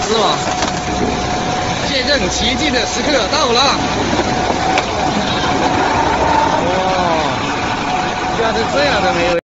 丝网，见证奇迹的时刻到了。哇，居然是这样的没有。